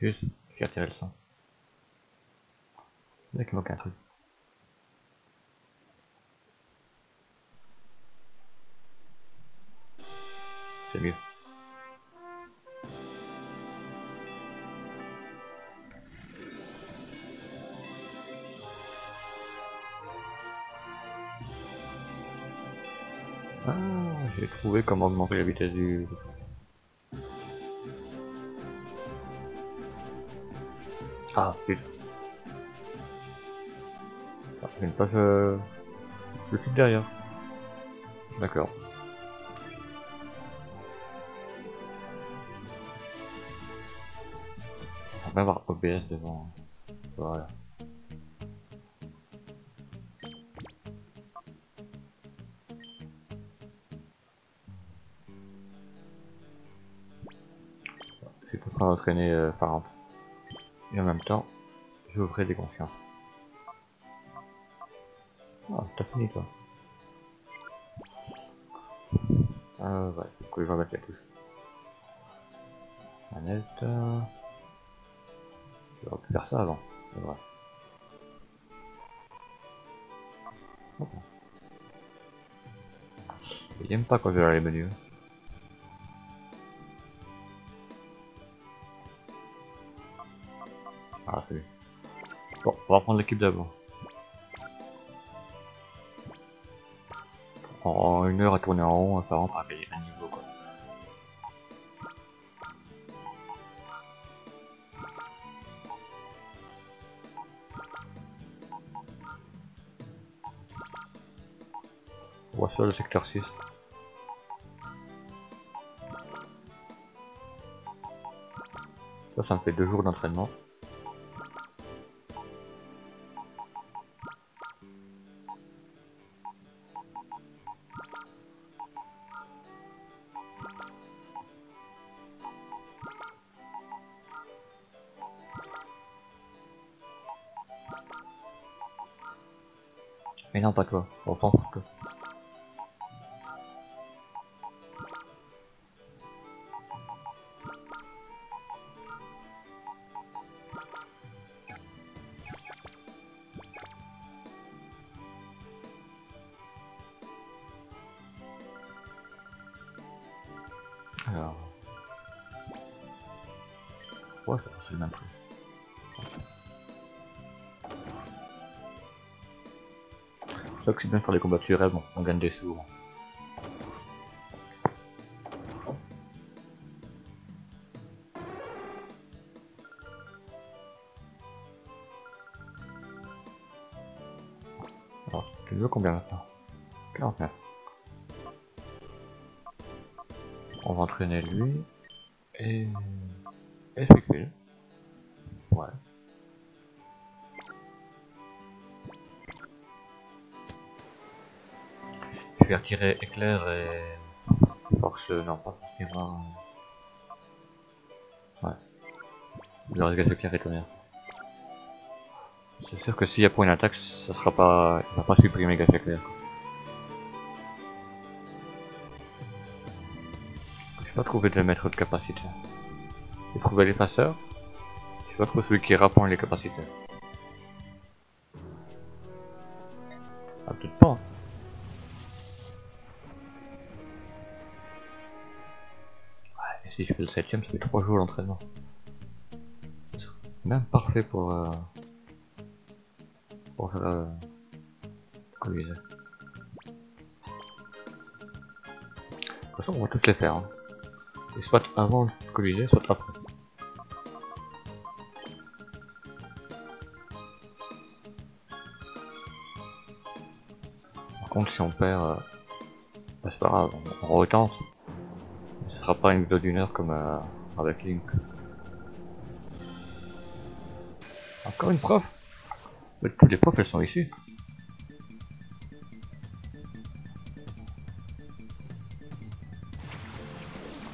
Juste, j'ai attiré le sang. Qu'il manque un truc. C'est mieux. Ah, j'ai trouvé comment augmenter la vitesse du... Ah, putain. Ah, j'ai une page... Euh... Le truc derrière. D'accord. On va avoir OBS devant. Voilà. Je suis en train d'entraîner euh, Farah. Et en même temps, je ouvrir des confiances. Ah, t'as fini toi. Ah ouais, du coup je vais mettre la touche. Manette. Euh... J'aurais pu faire ça avant, c'est vrai. Il aime pas quand je vais les menus. Bon, on va prendre l'équipe d'avant. En une heure à tourner en rond, par payer un niveau quoi. On va sur le secteur 6. Ça, ça me fait deux jours d'entraînement. Mais non, pas toi. On t'en fout toi. C'est bien faire les combats de rêve, on gagne des sous. Éclair et force non pas forcément. Ouais. Le reste éclair et tonnerre. C'est sûr que s'il y a pour une attaque, ça sera pas. Il va pas supprimer gaz éclair. J'ai pas trouvé de maître de capacité. J'ai trouvé l'effaceur. J'ai pas trouvé celui qui rapprend les capacités. Le septième, ça fait 3 jours d'entraînement. Même parfait pour... Euh... Pour faire... Euh... De toute façon, on va tous les faire. Hein. Soit avant le Colisée, soit après. Par contre, si on perd, euh, bah, c'est pas grave, on, on retente. Pas une vidéo d'une heure comme euh, avec Link. Encore une prof? Mais tous les profs, elles sont ici.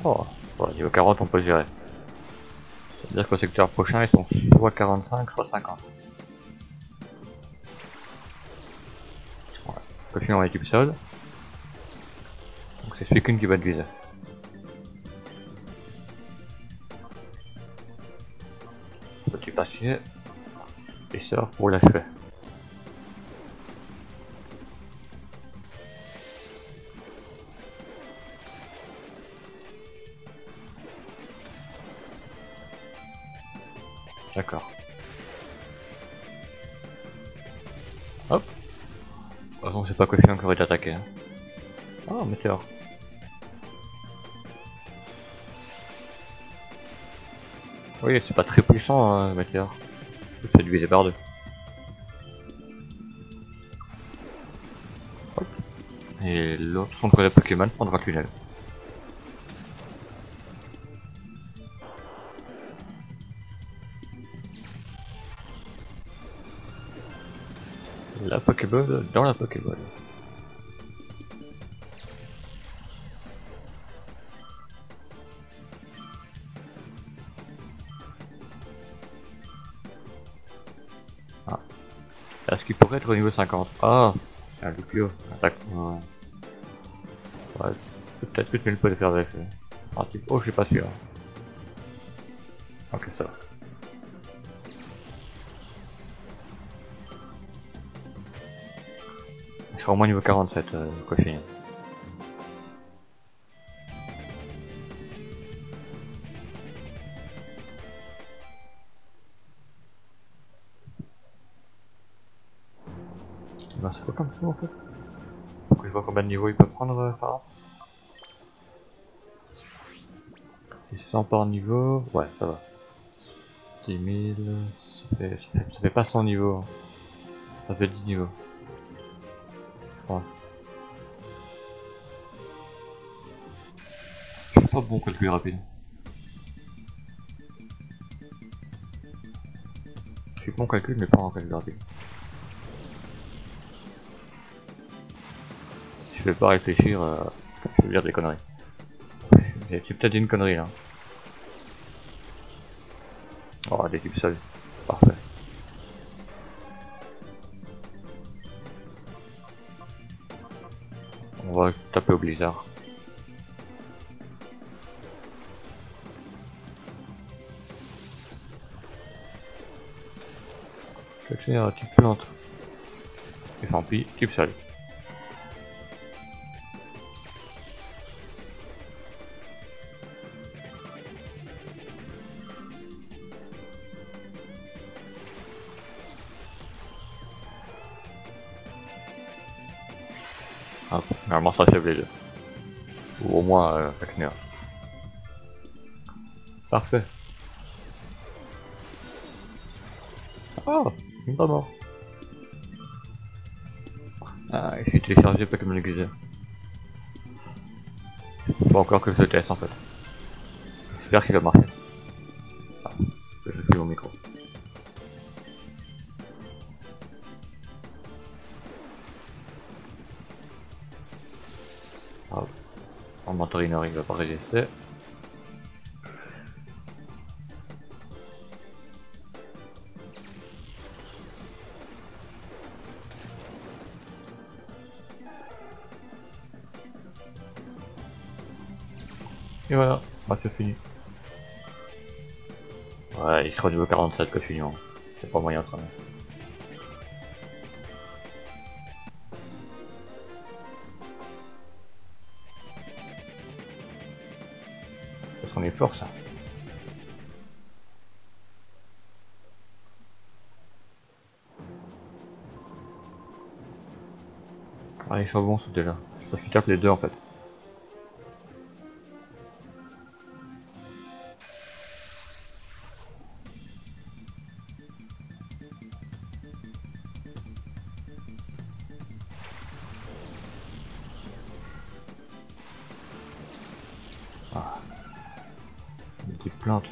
Oh, niveau 40, on peut gérer. C'est-à-dire qu'au secteur prochain, ils sont soit 45, soit 50. Ouais. Le film en équipe seule. Donc c'est Suicune qui va te viser. Et ça pour l'achever. D'accord. Hop. De toute façon, c'est pas que qui aurait attaqué. Hein. Oh, météore. Oui, c'est pas très puissant, hein, météore. C'est divisé par deux. Et l'autre contre les Pokémon prendra tunnel. La Pokéball dans la Pokéball. Est-ce qu'il pourrait être au niveau 50 Ah C'est un Lupio. Attaque. Ouais. ouais. Peut-être que tu ne peux le faire avec. Ah. Oh, je suis pas sûr. Ok, ça va. sera au moins niveau 47, euh, Coffee. Comme ça en fait Faut je vois combien de niveaux il peut prendre euh, par an 600 par niveau, ouais ça va. 10 000, ça fait, pas 100 niveaux. Hein. Ça fait 10 niveaux. Je suis pas bon calcul rapide. Je suis bon calcul mais pas en calcul rapide. Je vais pas réfléchir, euh, je vais dire des conneries. J'ai peut-être une connerie là. Oh, des types seuls. Parfait. On va taper au blizzard. Je vais faire type plante. Et vampire, type sale. Normalement ça fait les deux. Ou au moins euh, avec Parfait. Oh Il est pas mort. Ah, il s'est téléchargé Pokémon Geyser. Pas encore que je teste en fait. J'espère qu'il va marcher. Mon mentorino il va pas résister. Et voilà, bah c'est fini. Ouais, il sera au niveau 47 que fini. C'est pas moyen quand même. Sont bons ceux là. Je qu'ils tapent les deux en fait. plante.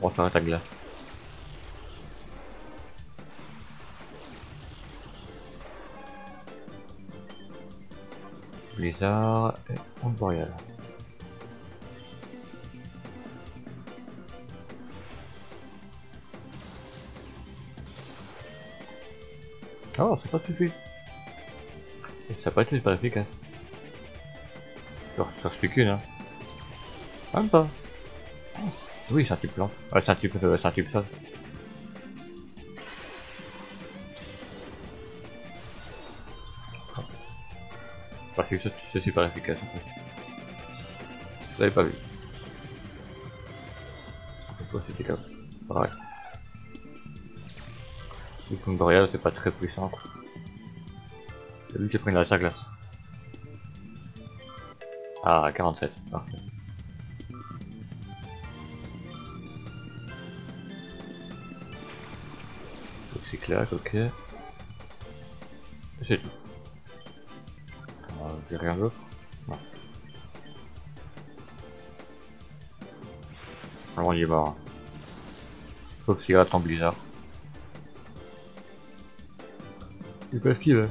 On va faire ta glace. Blizzard et onde boréale. Oh, c'est pas suffit. Et ça pas été super efficace. Ça se fait hein. Même pas. Oui, c'est un type blanc. Ouais, c'est un type, euh, c'est un type ça. Que c'est super efficace en fait. Vous l'avez pas vu. Fois c'était comme pareil. Le Kung Boreal c'est pas très puissant quoi. C'est lui qui a pris la glace. Ah 47, parfait. Clair, ok. C'est tout. Rien d'autre Non. Alors il est mort. Sauf s'il en blizzard. Il peut esquiver.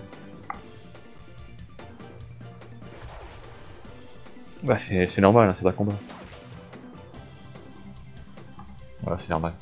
Bah c'est normal, hein, c'est pas combat. Voilà, c'est normal.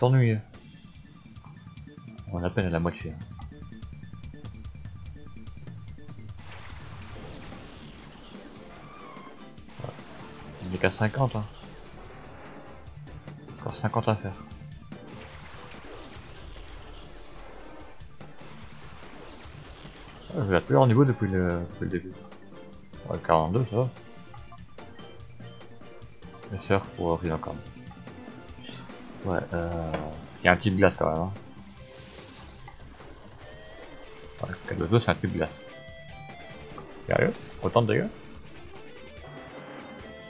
Plus t'ennuyer. On a peine à la moitié. On est qu'à 50 hein. Encore 50 à faire. J'ai la plus haut niveau depuis le, depuis le début. Ouais, 42 ça va. Le surf pour rien encore. Ouais, euh... Il y a un type glace quand même. Hein. Ouais, Caldozo c'est un type glace. Sérieux? Autant de dégâts?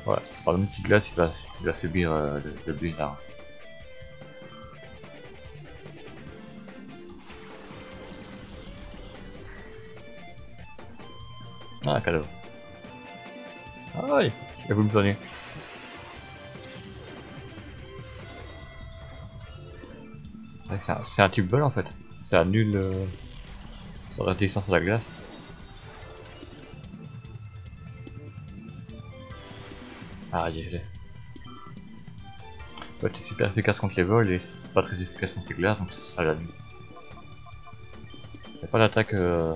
Ouais, par une petite glace il va, il va subir euh, le, le. Ah, cadeau. Ah oui, et vous me donnez. C'est un, c'est un tube vol en fait. Ça annule euh, sa résistance à la glace. Ah, j'ai gelé. Ouais, c'est super efficace contre les vols et pas très efficace contre les glaces donc ça l'annule. Y'a pas d'attaque euh,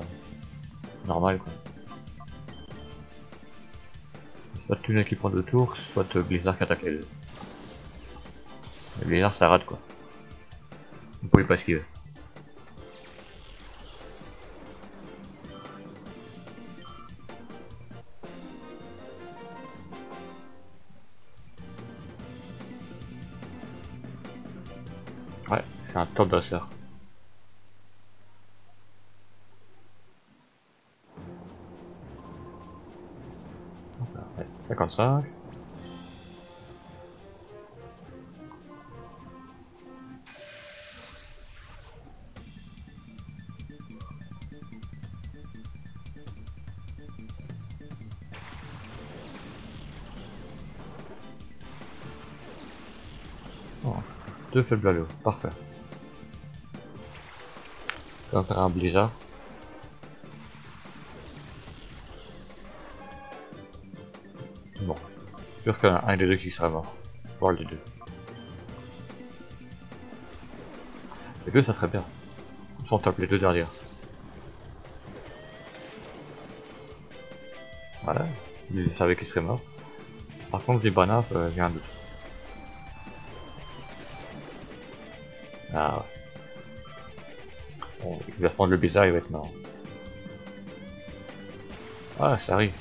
normale quoi. Soit tunnel qui prend deux tours, soit euh, Blizzard qui attaque les deux. Et Blizzard ça rate quoi. Vous pouvez pas esquiver. Ouais, c'est un top bosseur. Ouais, 55. Oh, deux faibles à l'eau, parfait. On va faire un blizzard. Bon, sûr qu'il y en a un des deux qui sera mort. Voire les deux. Les deux ça serait bien. Ils sont les deux derrière. Voilà, il savait qu'il serait mort. Par contre les bananes, euh, j'ai un Ah. Bon, il va prendre le bizarre, il va être mort. Ah, ça arrive.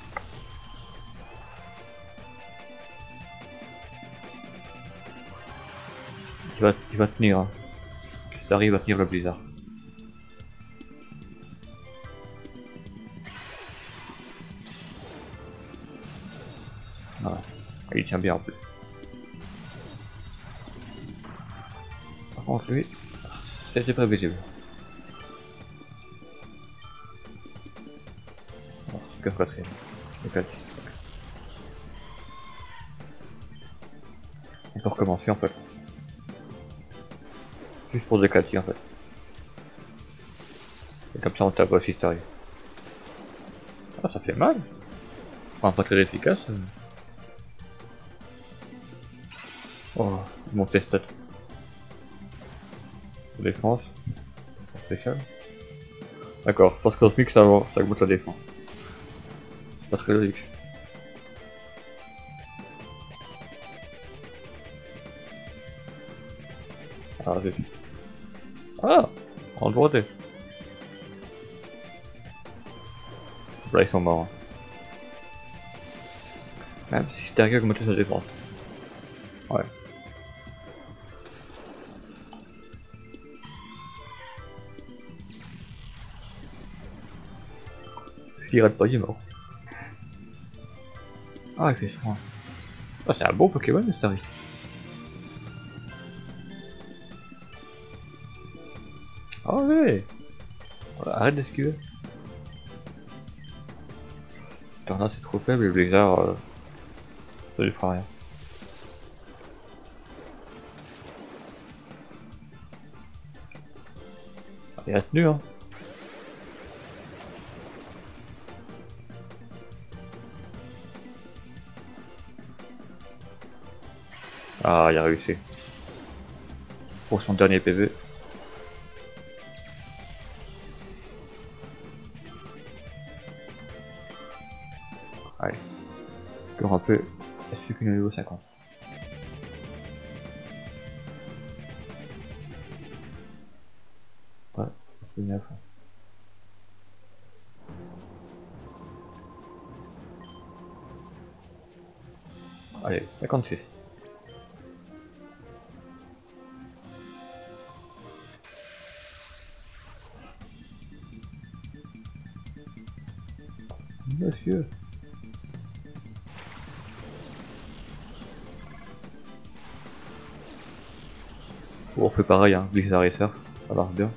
Tu vas, tu vas tenir. Hein. Ça arrive à tenir le blizzard. Ah, il tient bien en plus. Lui, c'était prévisible. Oh, que quatrième. Le quatre. On peut recommencer en fait. Juste pour décaler en fait. Et comme ça on tape aussi t'arrives. Ah ça fait mal. Enfin pas très efficace. Oh, mon test. Défense. Spécial. D'accord, pense cosmique ça, ça augmente la défense. C'est pas très logique. Ah, j'ai Ah En droite. Là, ils sont morts. Même si c'était à augmenter sa défense. Ouais. S'il rate pas, il est mort. Ah, il fait soin. Ah, c'est un bon Pokémon, Starry. Ah ouais Arrête d'esquiver. Tornade c'est trop faible et le Blizzard, euh, ça lui fera rien. Il a tenu hein Ah, il a réussi. Pour son dernier PV. Allez. Encore un peu. Est-ce qu'une niveau 50 Ouais, c'est bien fond. Allez, 56. Bon, on fait pareil, hein, Blizzard et Surf, ça marche bien.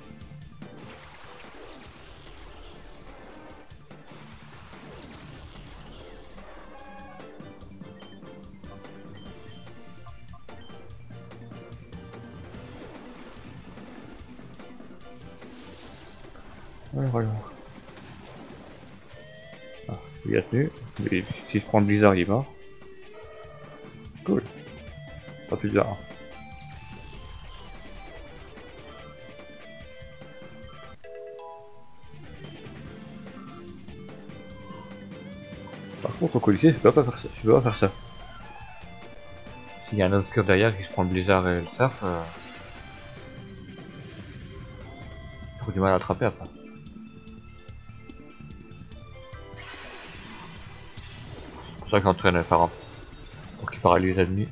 Si je prends le blizzard, il est mort. Cool. Pas plus bizarre. Par contre, au Colisée, je peux pas faire ça. Je peux pas faire ça. S'il y a un obscur derrière qui se prend le blizzard et le surf, euh... j'ai du mal à attraper après. Pour ça que j'entraîne par an. Pour qu'il paralyse. Et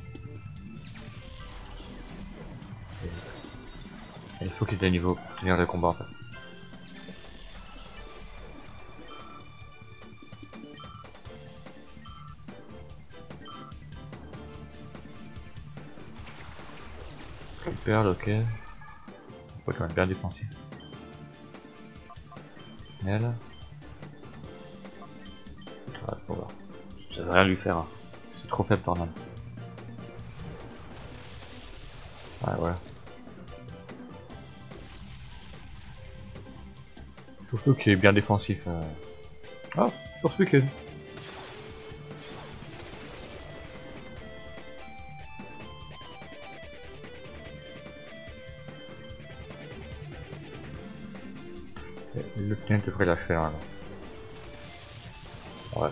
il faut qu'il ait des niveaux pour tenir le combat en fait. Perle, ok. Faut quand même bien défensif. Elle. Rien lui faire. Hein. C'est trop faible tornade. Ouais, voilà. Surtout qu'il est bien défensif. Euh... Ah, sur ce week-end. Le tien devrait la faire alors. Ouais.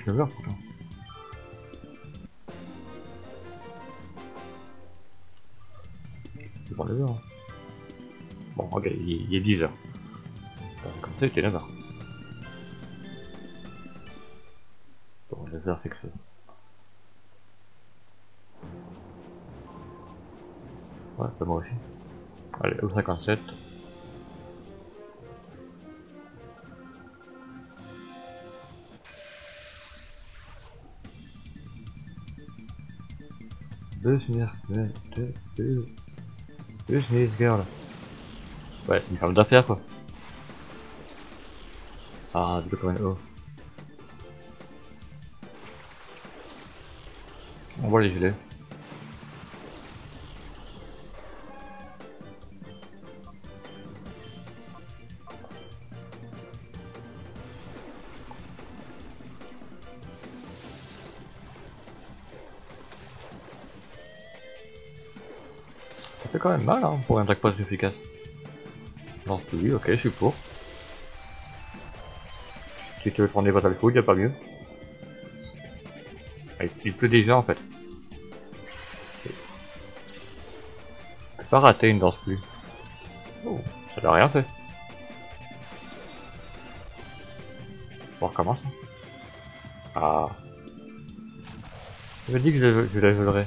Clever pourtant. C'est bon, 9 heures. Bon, ok, il, est 10 heures. Comme ça, il était 9 heures. Bon, 9 heures, c'est que ça. Ouais, c'est moi aussi. Allez, au 57. deux Girl. Ouais, c'est une femme d'affaires quoi. Ah, 2.0. On voit les gilets. Fait quand même mal hein, pour un jackpot efficace. Non, oui, ok, je suis pour. Si tu veux prendre des à le y'a pas mieux. Ah, il pleut déjà en fait. Je pas rater une danse plus. Oh, ça n'a rien fait. On recommence. Ah. Je me dis que je, je la volerai.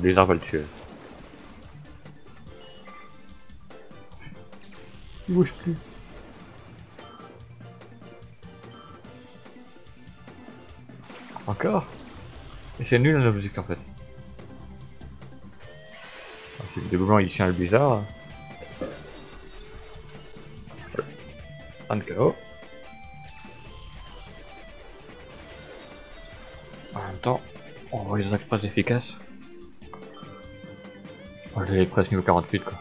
Blizzard va le tuer. Il bouge plus. Encore? Et c'est nul la musique en fait. Ah, c'est blanc il tient le blizzard. Un KO. En même temps, on voit les attaques pas efficaces. Oh, j'ai presque niveau 48 quoi.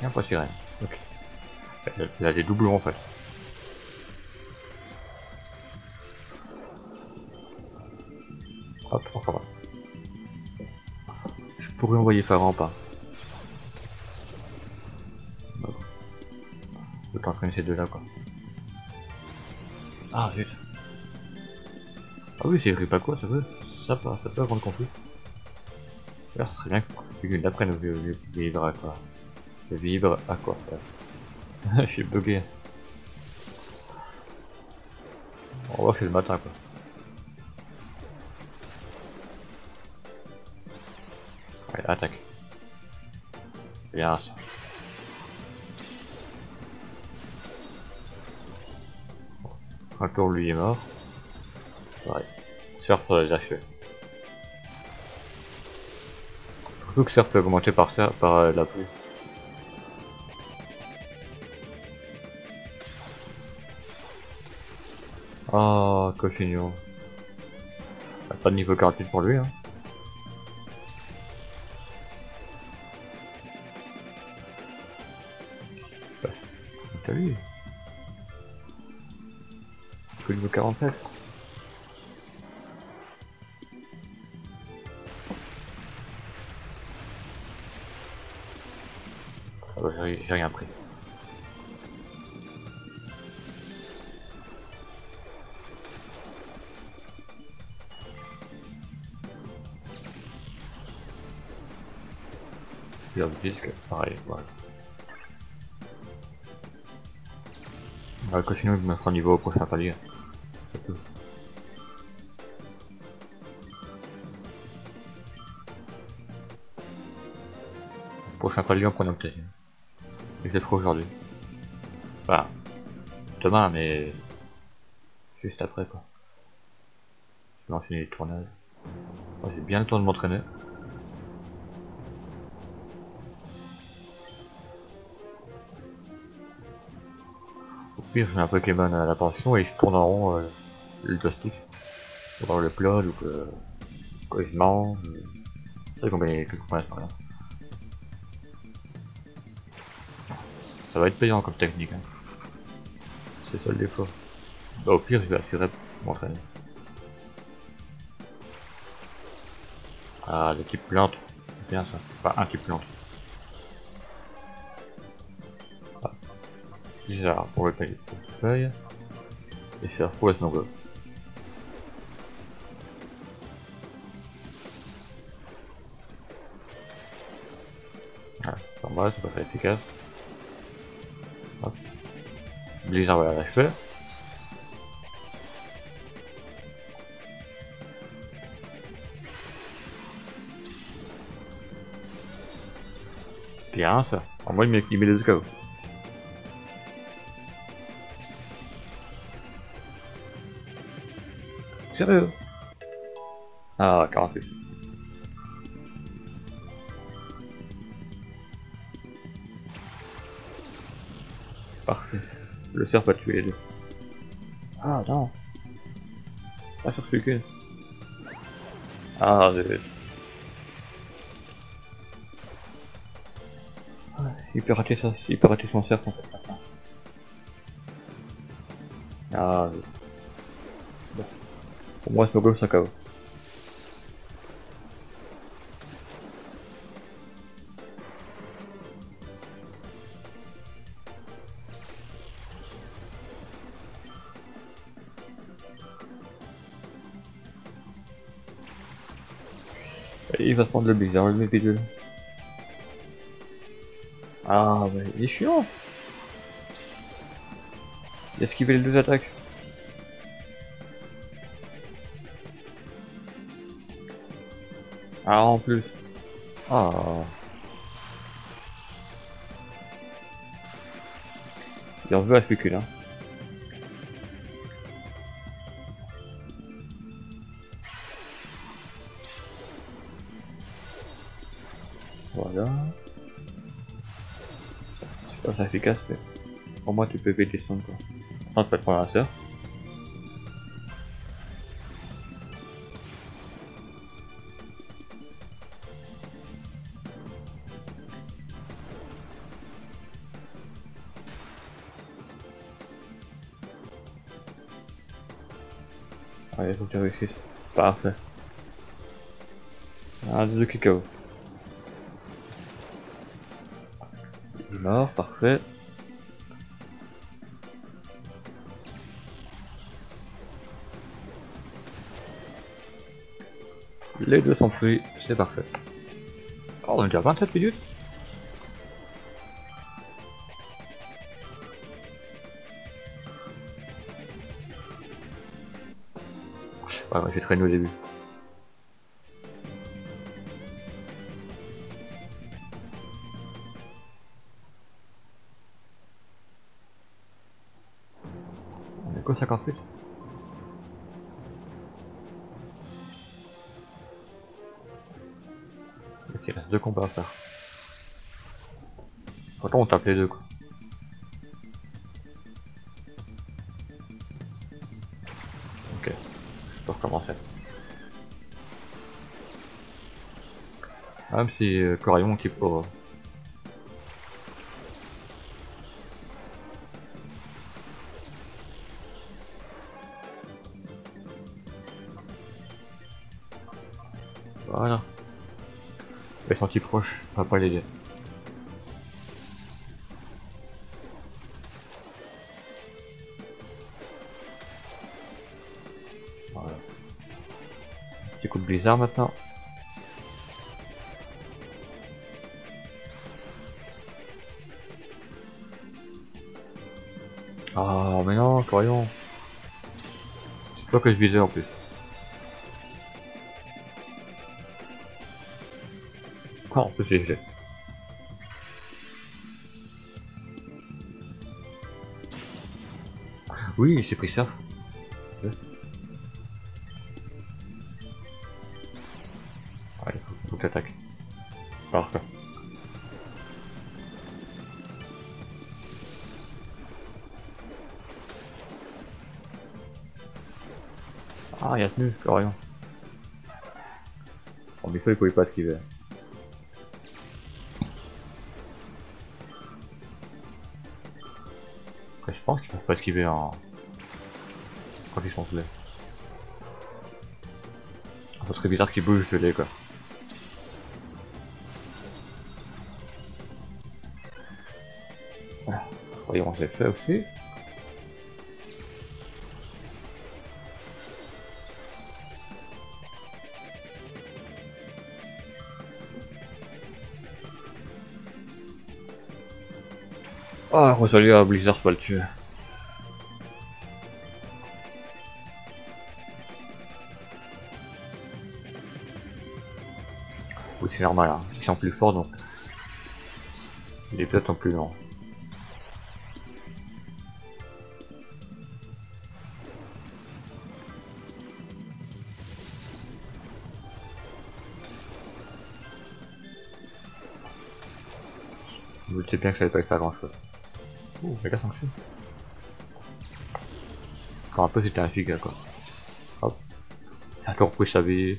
Bien pas sirène. Ok. Elle a des doublons en fait. Hop, on va. Je pourrais envoyer Pharaon pas. Autant traîner ces deux là quoi. Ah zut. Ah oui, c'est pas quoi, ça peut, ça, peut, ça peut rendre conflit. Alors, très bien que d'après nous vibre à quoi. Le vibre à quoi Je suis bugué. On que c'est le matin quoi. Allez, attaque. Bien ça. Un tour lui est mort. Ouais. Surf pour les que Surf peut augmenter par, ça, par euh, la pluie. Oh, cochignon. Pas de niveau 48 pour lui, hein. T'as vu niveau 47 j'ai rien pris. Disque, pareil, voilà. On va continuer de mettre un niveau au prochain palier. Prochain palier en prenant le Et c'est trop aujourd'hui. Enfin, demain, mais juste après quoi. Je vais enchaîner les tournages. J'ai bien le temps de m'entraîner. pire, j'ai un Pokémon à l'attention et je tourne en rond euh, le joystick pour voir le plot ou que quoi je mange. C'est vrai qu'on gagne quelques points. Ça va être payant comme technique. Hein. C'est ça le défaut. Bah, au pire, je vais assurer m'entraîner. Ah, l'équipe plante. C'est bien ça. Pas un qui plante. bizarre pour le portefeuille et faire pour le snowball. Voilà, en bas, c'est pas très efficace. Ja, gaan we even. Piazza. А мы dit имели такого. Serieus? Ah, Le surf va tuer les deux. Ah non Pas sur celui que. Ah. Ah, Il peut rater ça, il peut rater son surf en fait. Ah. Bon. Pour moi, Smogo, ça KO. Prendre le bidule. Ah, mais il est chiant. Il a esquivé les deux attaques. Ah, en plus. Ah. Il en veut à spécule, hein. Voilà. C'est pas ça efficace, mais pour moi tu peux péter son quoi. Non, tu te prendre la sœur. Allez, faut que tu réussisses. Parfait. Ah, deux KO. Est mort, parfait. Les deux sont pris, c'est parfait. Oh, on a déjà 27 minutes Ouais, ouais, j'ai traîné au début. 58 Ok, il reste deux combats à faire. Pourtant on tape les deux quoi. Ok, je peux recommencer. Même si euh, Corion qui peut... Les senti proche, va pas l'aider. Voilà. Petit coup de blizzard maintenant. Ah mais non, Corion. C'est toi que je visais en plus. Ah, en j'ai gelé. Oui, c'est pris ça. Allez, faut, que t'attaques. Parfait. Ah, il a tenu, Corion. Bon, mais ça, il pouvait pas esquiver. Pas esquiver en... quand ils sont gelés. Ça serait bizarre qu'ils bougent gelés quoi. Voyons, c'est fait aussi. Ah, Rosalia, Blizzard pas le tuer. C'est normal, hein. ils sont plus forts donc. Est peut-être en plus grand. Vous doutez bien que ça allait pas faire grand chose. Ouh, méga sanction. Encore un peu c'était un giga quoi. Hop. Il a tout repris sa vie.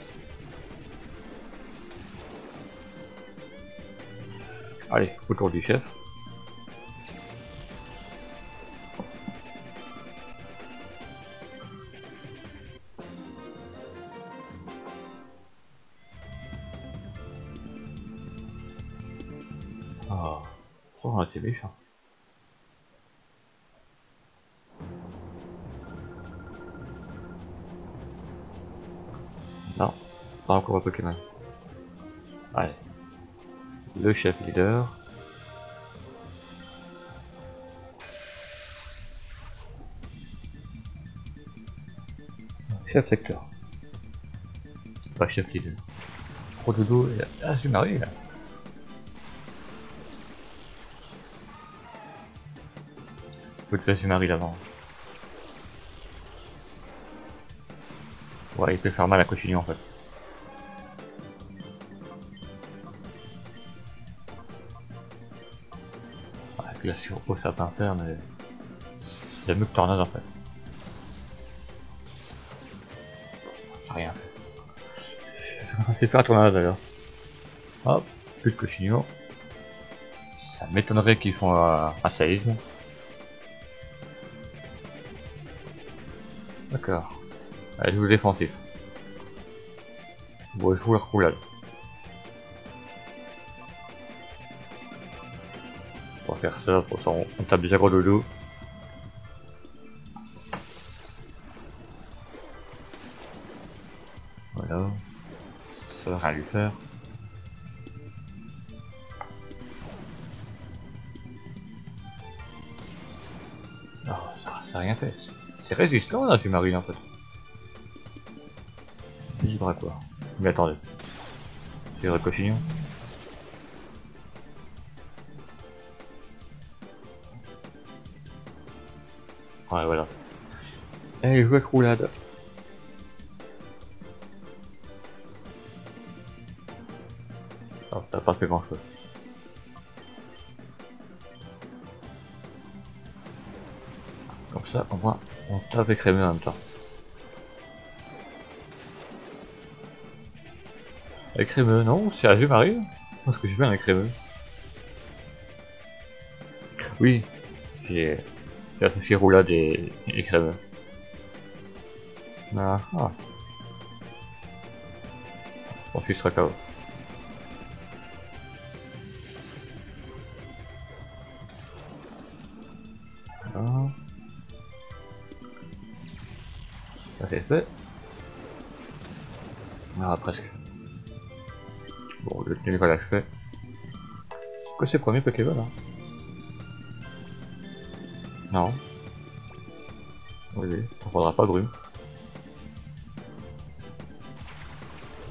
Allez, autour du chef. Ah, oh, c'est méchant. Non, pas encore un Pokémon. Allez. Le chef leader. Chef secteur. Pas chef leader. Gros dodo, et... ah marié là. Faut. Ouais, il peut faire mal à continuer en fait. La surpose ça peut faire, mais c'est mieux que Tornade en fait. Rien. C'est faire Tornade d'ailleurs. Hop, plus de cochignon. Ça m'étonnerait qu'ils font un séisme. D'accord. Allez, joue défensif. Bon, je joue la roulade. Ça, on, tape des agro dodo. Voilà. Ça va rien lui faire. Non, ça, ça a rien fait. C'est résistant la marine en fait. Libre à quoi Mais attendez. C'est vrai cochignon. Ouais voilà. Allez, joue avec roulade. Oh, t'as pas fait grand chose. Comme ça, au moins, on tape avec Rémi en même temps. Avec Rémeux, non? Sérieux, Marie? Parce que j'ai bien avec Rémeux. Oui, j'ai j'ai associé Roulade et, et Crémeux. Ah, ah. Mon fils sera KO. Ah. Ça c'est fait. Ah, presque. Bon, le tenir l'a fait. C'est quoi ces premiers Pokémon là Non. Oui, oui, t'en prendras pas Brume.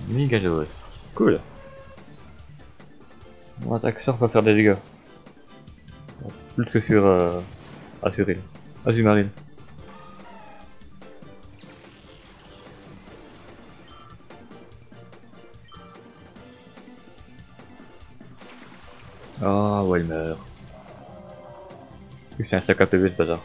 Migados. Cool. Mon attaqueur va faire des dégâts. Plus que sur euh, Azuril. Azumarine. Ah ouais il meurt. C'est un sac à PV ce bazar.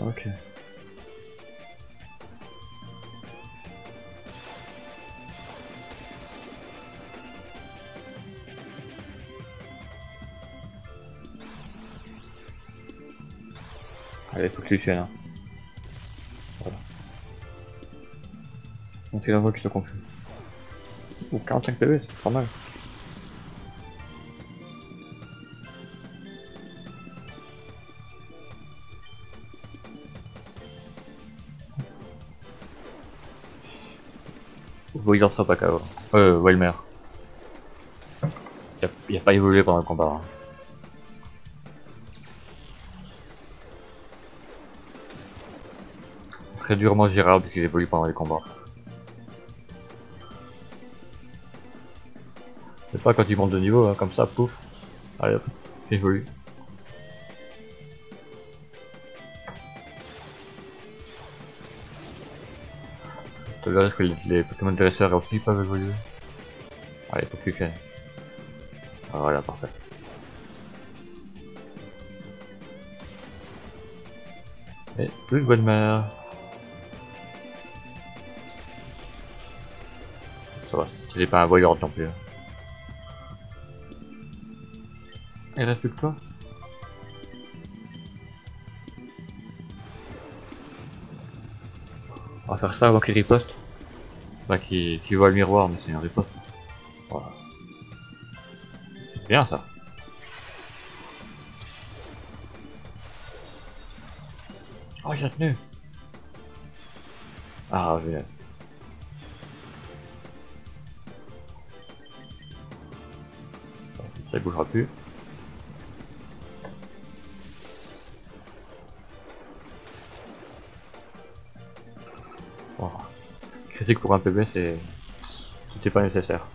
Ok. Allez, faut que tu tiennes. Hein. Voilà. Donc c'est la qui soit confus. Ou 45 PV, c'est pas mal. Voyager pas KO. Euh, Welmer. Il a, a pas évolué pendant le combat. Hein. Serait durement gérable qu'il évolue pendant les combats. C'est pas quand il monte de niveau, hein, comme ça, pouf. Allez hop, évolue. Je te que les, les Pokémon dresseurs aussi peuvent évoluer? Allez, que tu Ah, voilà, parfait. Et plus de bonne mère. Ça va, c'est pas un voyeur non plus. Il reste plus que toi On va faire ça avant qu'il riposte. Bah, qu'il voit le miroir, mais c'est un riposte. Voilà. C'est bien ça. Oh, il a tenu. Ah, génial. Ça bougera plus. Critique pour un PB. C'était pas nécessaire.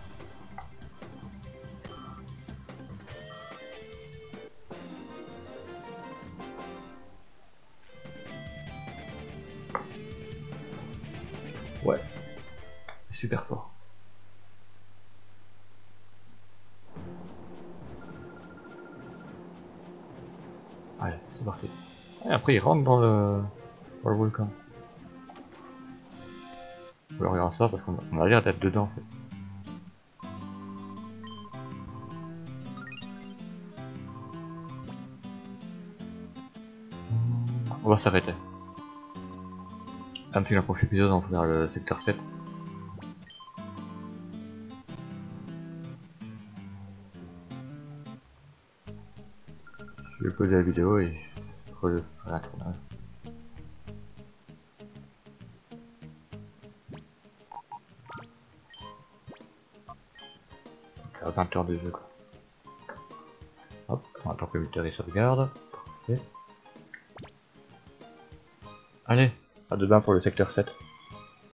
Il rentre dans le, volcan. Je regarde ça parce qu'on a l'air d'être dedans en fait. On va s'arrêter. Si dans le prochain épisode on va faire le secteur 7. Je vais poser la vidéo et un tournage. à 20 heures de jeu quoi. Hop, on attend que Victor sauvegarde. Parfait. Allez, à demain pour le secteur 7.